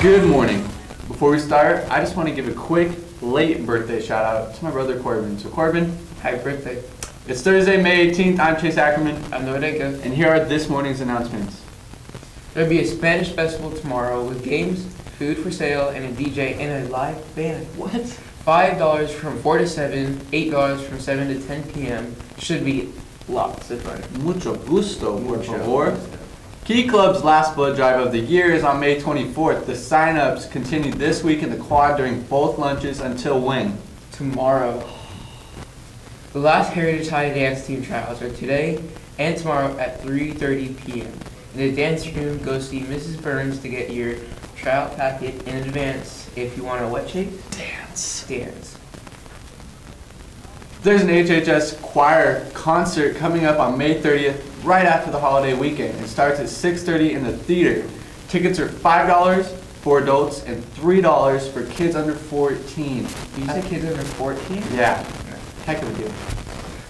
Good morning. Before we start, I just want to give a quick late birthday shout out to my brother Corbin. So Corbin, happy birthday. It's Thursday, May 18th. I'm Chase Ackerman. I'm Noah And here are this morning's announcements. There'll be a Spanish festival tomorrow with games, food for sale, and a DJ and a live band. What? $5 from 4 to 7, $8 from 7 to 10 p.m. Should be lots of fun. Mucho gusto, Mucho. por favor. Key Club's last blood drive of the year is on May 24th. The sign-ups continue this week in the quad during both lunches until when? Tomorrow. The last Heritage High Dance Team trials are today and tomorrow at 3:30 p.m. In the dance room, go see Mrs. Burns to get your tryout packet in advance if you want a what shape? Dance. Dance. There's an HHS choir concert coming up on May 30th, right after the holiday weekend. It starts at 6:30 in the theater. Tickets are $5 for adults and $3 for kids under 14. You said kids under 14? Yeah, heck of a deal.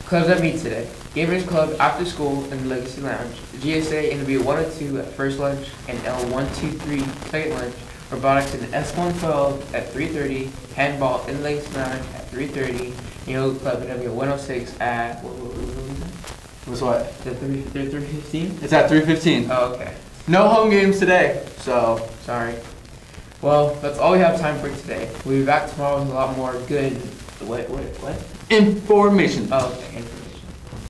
Clubs that meet today. Gamers Club after school in the Legacy Lounge. GSA in the B102 at first lunch and L123 second lunch. Robotics in S112 at 3.30. Handball in Legacy Lounge at 3.30. Yoga Club in W106 at, what, what, Was what? The 3, 315? It's at 3:15. Oh, okay. No home games today, so Sorry. Well, that's all we have time for today. We'll be back tomorrow with a lot more good, what, what, what? information. Oh, okay, information.